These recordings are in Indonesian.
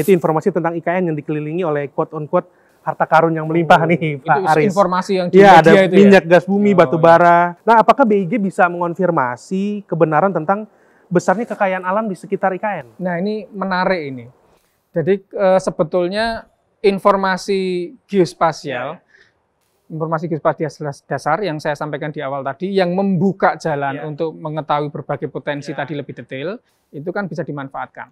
Itu informasi tentang IKN yang dikelilingi oleh quote on quote harta karun yang melimpah Oh, nih Pak itu Aris. informasi yang Iya, media ada itu ya? minyak gas bumi, Oh, batu bara. Nah, apakah BIG bisa mengonfirmasi kebenaran tentang besarnya kekayaan alam di sekitar IKN? Nah ini menarik ini. Jadi eh, sebetulnya informasi geospasial, informasi geospasial dasar yang saya sampaikan di awal tadi, yang membuka jalan Ya. untuk mengetahui berbagai potensi Ya. tadi lebih detail, itu kan bisa dimanfaatkan.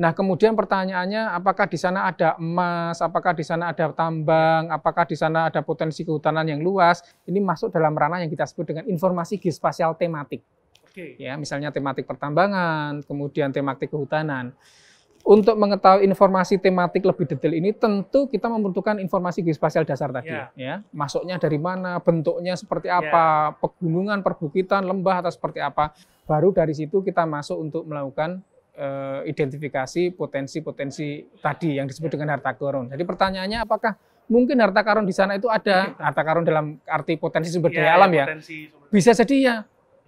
Nah kemudian pertanyaannya, apakah di sana ada emas, apakah di sana ada tambang, apakah di sana ada potensi kehutanan yang luas? Ini masuk dalam ranah yang kita sebut dengan informasi geospasial tematik Oke. ya misalnya tematik pertambangan, kemudian tematik kehutanan. Untuk mengetahui informasi tematik lebih detail ini tentu kita membutuhkan informasi geospasial dasar tadi Ya. ya. Masuknya dari mana, bentuknya seperti apa, pegunungan, perbukitan, lembah atau seperti apa. Baru dari situ kita masuk untuk melakukan eh, identifikasi potensi-potensi tadi yang disebut dengan harta karun. Jadi pertanyaannya apakah mungkin harta karun di sana itu ada harta karun dalam arti potensi sumber Iya, daya alam ya? potensi sumber- Bisa jadi ya,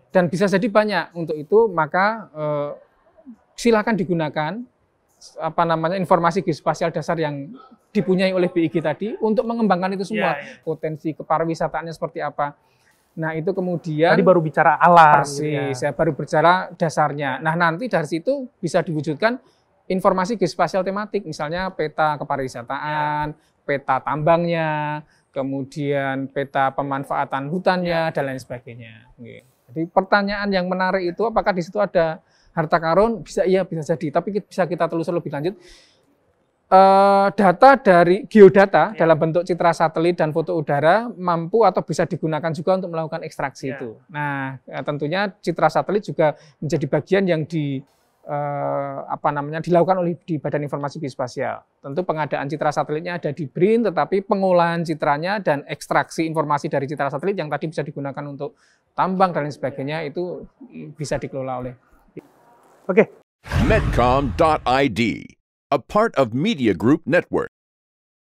dan bisa jadi banyak. Untuk itu maka eh, silakan digunakan apa namanya informasi geospasial dasar yang dipunyai oleh BIG tadi untuk mengembangkan itu semua Iya, iya. potensi kepariwisataannya seperti apa. Nah itu kemudian Tadi baru bicara alam. gitu ya. persis saya baru bicara dasarnya. Nah nanti dari situ bisa diwujudkan informasi geospasial tematik, misalnya peta kepariwisataan, peta tambangnya, kemudian peta pemanfaatan hutannya dan lain sebagainya. Jadi pertanyaan yang menarik itu apakah di situ ada harta karun? Bisa iya bisa jadi, tapi bisa kita telusur lebih lanjut. Eh, data dari geodata Ya. dalam bentuk citra satelit dan foto udara mampu atau bisa digunakan juga untuk melakukan ekstraksi Ya. itu. Nah, eh, tentunya citra satelit juga menjadi bagian yang di eh, apa namanya dilakukan oleh di Badan Informasi Geospasial. Tentu pengadaan citra satelitnya ada di BRIN, tetapi pengolahan citranya dan ekstraksi informasi dari citra satelit yang tadi bisa digunakan untuk tambang dan lain sebagainya itu mm, bisa dikelola oleh Oke, Medcom.id, a part of Media Group Network.